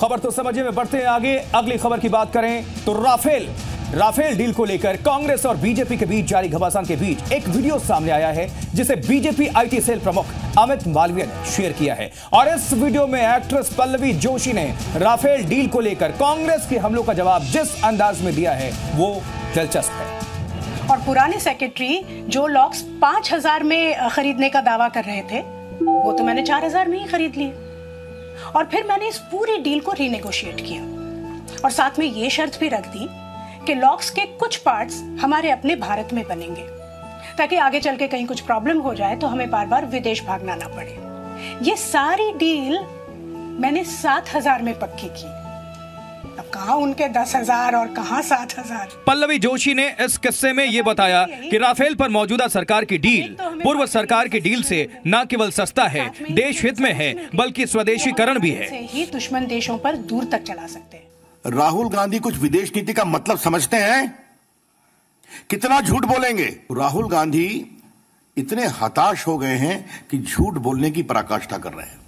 खबर तो समझिए, में बढ़ते हैं आगे। अगली खबर की बात करें तो राफेल राफेल डील को लेकर कांग्रेस और बीजेपी के बीच जारी घमासान के बीच एक वीडियो सामने आया है, जिसे बीजेपी आईटी सेल प्रमुख अमित मालवीय ने शेयर किया है। और इस वीडियो में एक्ट्रेस पल्लवी जोशी ने राफेल डील को लेकर कांग्रेस के हमलों का जवाब जिस अंदाज में दिया है, वो दिलचस्प है। और पुराने सेक्रेटरी जो लॉक्स पाँच हज़ार में खरीदने का दावा कर रहे थे, वो तो मैंने चार हज़ार में ही खरीद लिए। और फिर मैंने इस पूरी डील को रीनेगोशिएट किया। और साथ में ये शर्त भी रख दी कि लॉक्स के कुछ पार्ट्स हमारे अपने भारत में बनेंगे। ताकि आगे चल के कहीं कुछ प्रॉब्लम हो जाए तो हमें बार बार विदेश भागना ना पड़े। ये सारी डील मैंने सात हज़ार में पक्की की। अब कहा उनके दस हज़ार और कहा सात हज़ार? पल्लवी जोशी ने इस किस्से में ये बताया कि राफेल पर मौजूदा सरकार की डील पूर्व सरकार की डील से न केवल सस्ता है देश हित में है बल्कि स्वदेशीकरण भी है। ही दुश्मन देशों पर दूर तक चला सकते हैं। राहुल गांधी कुछ विदेश नीति का मतलब समझते हैं? कितना झूठ बोलेंगे? राहुल गांधी इतने हताश हो गए हैं कि झूठ बोलने की पराकाष्ठा कर रहे हैं।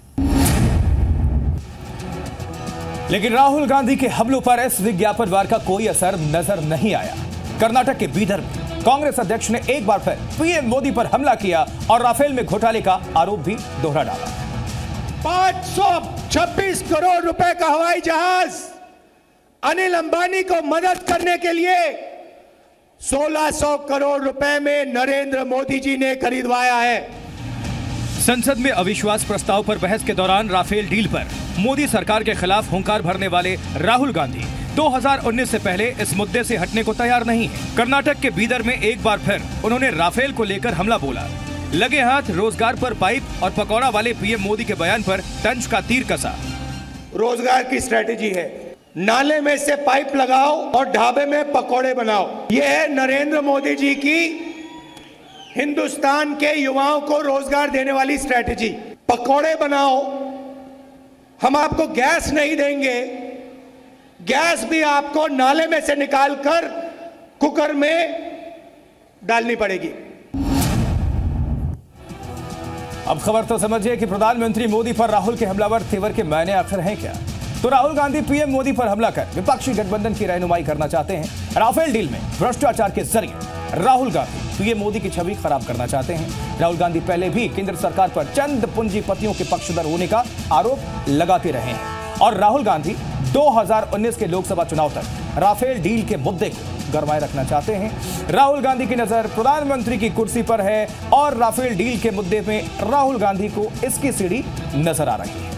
लेकिन राहुल गांधी के हमलों पर इस विज्ञापन वार का कोई असर नज़र नहीं आया। कर्नाटक के बीदर में कांग्रेस अध्यक्ष ने एक बार फिर पीएम मोदी पर हमला किया और राफेल में घोटाले का आरोप भी दोहरा डाला। 526 करोड़ रुपए का हवाई जहाज़ अनिल अंबानी को मदद करने के लिए 1600 करोड़ रुपए में नरेंद्र मोदी जी ने खरीदवाया है। संसद में अविश्वास प्रस्ताव पर बहस के दौरान राफेल डील पर मोदी सरकार के खिलाफ हुंकार भरने वाले राहुल गांधी। 2019 से पहले इस मुद्दे से हटने को तैयार नहीं, कर्नाटक के बीदर में एक बार फिर उन्होंने राफेल को लेकर हमला बोला। लगे हाथ, रोज़गार पर पाइप और पकौड़ा वाले पीएम मोदी के बयान पर तंज का तीर कसा। रोज़गार की स्ट्रेटेजी है। नाले में से पाइप लगाओ और ढाबे में पकौड़े बनाओ। यह है नरेंद्र मोदी जी की हिंदुस्तान के युवाओं को रोज़गार देने वाली स्ट्रेटेजी पकौड़े बनाओ। हम आपको गैस नहीं देंगे। गैस भी आपको नाले में से निकालकर कुकर में डालनी पड़ेगी। अब खबर तो समझिए कि प्रधानमंत्री मोदी पर राहुल के हमलावर तेवर के मायने आखिर हैं क्या? तो राहुल गांधी पीएम मोदी पर हमला कर विपक्षी गठबंधन की रहनुमाई करना चाहते हैं। राफेल डील में भ्रष्टाचार के ज़रिए राहुल गांधी। पीएम मोदी की छवि खराब करना चाहते हैं। राहुल गांधी पहले भी केंद्र सरकार पर चंद पूंजीपतियों के पक्षधर होने का आरोप लगाते रहे हैं। और राहुल गांधी 2019 के लोकसभा चुनाव तक राफेल डील के मुद्दे को गरमाए रखना चाहते हैं। राहुल गांधी की नज़र प्रधानमंत्री की कुर्सी पर है और राफेल डील के मुद्दे में राहुल गांधी को इसकी सीढ़ी नज़र आ रही है।